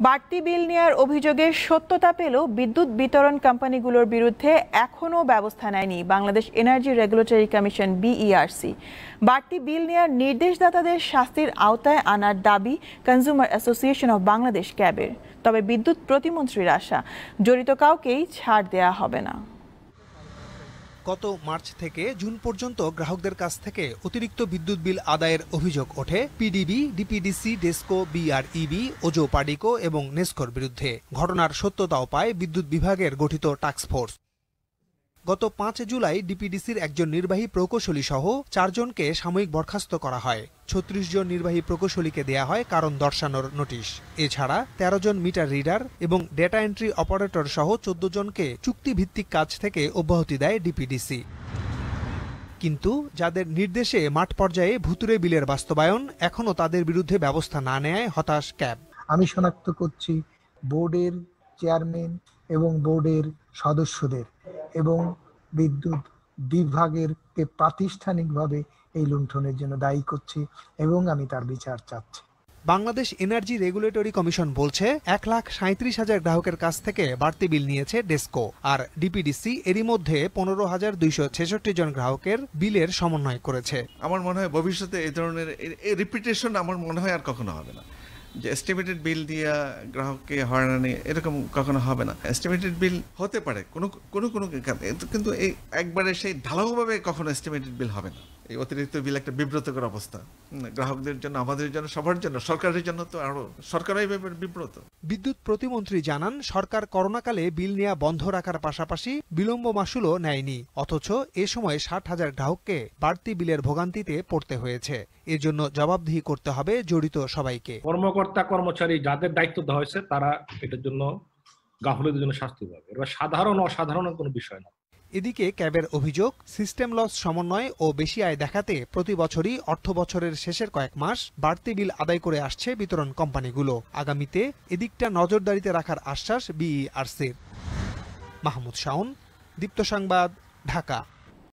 বাড়তি বিল নেয়ার অভিযোগের সত্যতা পেলেও বিদ্যুৎ বিতরণ কোম্পানিগুলোর বিরুদ্ধে এখনও ব্যবস্থা নেয়নি Bangladesh energy regulatory commission BERC বাড়তি বিল নেয়ার নির্দেশদাতাদের শাস্তির আওতায় আনার দাবি কনজিউমার অ্যাসোসিয়েশন অব বাংলাদেশ ক্যাবের। তবে বিদ্যুৎ প্রতিমন্ত্রীর আশা, জড়িত কাউকেই ছাড় দেয়া হবে না। গত মার্চ থেকে জুন পর্যন্ত গ্রাহকদের কাছ থেকে অতিরিক্ত বিদ্যুৎ বিল আদায়ের অভিযোগ ওঠে পিডিবি, ডিপিডিসি, ডেস্কো, বিআরইবি ওজো পাডিকো এবং নেস্কোর বিরুদ্ধে। ঘটনার সত্যতাও পায় বিদ্যুৎ বিভাগের গঠিত টাস্কফোর্স গত পাঁচ জুলাই ডিপিডিসির একজন নির্বাহী প্রকৌশলী সহ চারজনকে সাময়িক বরখাস্ত করা হয়। ছত্রিশ জন নির্বাহী প্রকৌশলীকে দেয়া হয় কারণ দর্শানোর নোটিশ। এছাড়া ১৩ জন মিটার রিডার এবং ডেটা এন্ট্রি অপারেটর সহ চোদ্দ জনকে চুক্তিভিত্তিক কাজ থেকে অব্যাহতি দেয় ডিপিডিসি। কিন্তু যাদের নির্দেশে মাঠ পর্যায়ে ভুতুরে বিলের বাস্তবায়ন এখনও তাদের বিরুদ্ধে ব্যবস্থা না নেয় হতাশ ক্যাব। আমি শনাক্ত করছি বোর্ডের চেয়ারম্যান এবং বোর্ডের সদস্যদের। এবং বিদ্যুৎ বিভাগের কে প্রাতিষ্ঠানিকভাবে এই লুণ্ঠনের জন্য দায়ী করছি এবং আমি তার বিচার চাচ্ছি। বাংলাদেশ এনার্জি রেগুলেটরি কমিশন বলছে এক লাখ সাঁত্রিশ হাজার গ্রাহকের কাছ থেকে বাড়তি বিল নিয়েছে ডেস্কো আর ডিপিডিসি এরই মধ্যে পনেরো হাজার দুইশো ছেষট্টি জন গ্রাহকের বিলের সমন্বয় করেছে। আমার মনে হয় ভবিষ্যতে এই ধরনের রিপিটেশন আমার মনে হয় আর কখনো হবে না। যে এস্টিমেটেড বিল দিয়া গ্রাহককে হয়রানি এরকম কখনো হবে না। এস্টিমেটেড বিল হতে পারে, কোনো কোনো কোনো, কিন্তু এই একবারে সেই ঢালাওভাবে কখনো এস্টিমেটেড বিল হবে না। এই অতিরিক্ত বিল একটা বিব্রতকর অবস্থা। গ্রাহকদের জন্য আমাদের জন্য সবার জন্য সরকারের জন্য তো আরও সরকারাই বিব্রত। বিদ্যুৎ প্রতিমন্ত্রী জানান সরকার করোনাকালে বিল নেওয়া বন্ধ রাখার পাশাপাশি বিলম্ব মাসুলও নেয়নি অথচ এ সময় ষাট হাজার গ্রাহককে বাড়তি বিলের ভোগান্তিতে পড়তে হয়েছে। এজন্য জবাবদিহি করতে হবে জড়িত সবাইকে। কর্মকর্তা কর্মচারী যাদের দায়িত্ব দেওয়া হয়েছে তারা এটার জন্য গাফলতির জন্য শাস্তি পাবে। এবার সাধারণ অসাধারণ কোনো বিষয় না। এদিকে ক্যাবের অভিযোগ, সিস্টেম লস সমন্বয় ও বেশি আয় দেখাতে প্রতি বছরই অর্থ বছরের শেষের কয়েক মাস বাড়তি বিল আদায় করে আসছে বিতরণ কোম্পানিগুলো। আগামীতে এদিকটা নজরদারিতে রাখার আশ্বাস বিইআরসির। মাহমুদ শাওন, দীপ্ত সংবাদ, ঢাকা।